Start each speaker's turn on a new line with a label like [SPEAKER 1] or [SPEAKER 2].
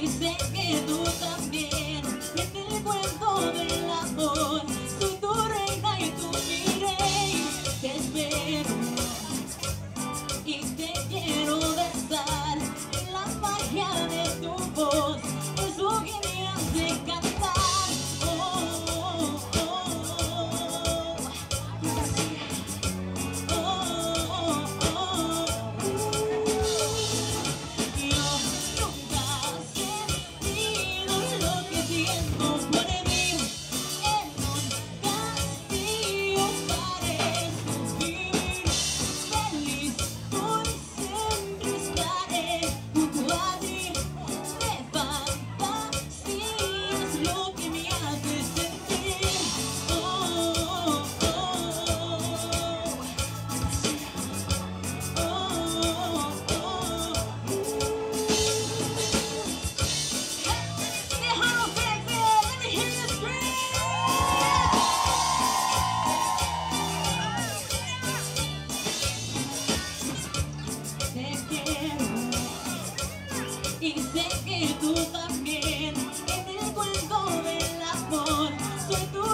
[SPEAKER 1] music. y sé que tú también. En el cuento del amor soy tu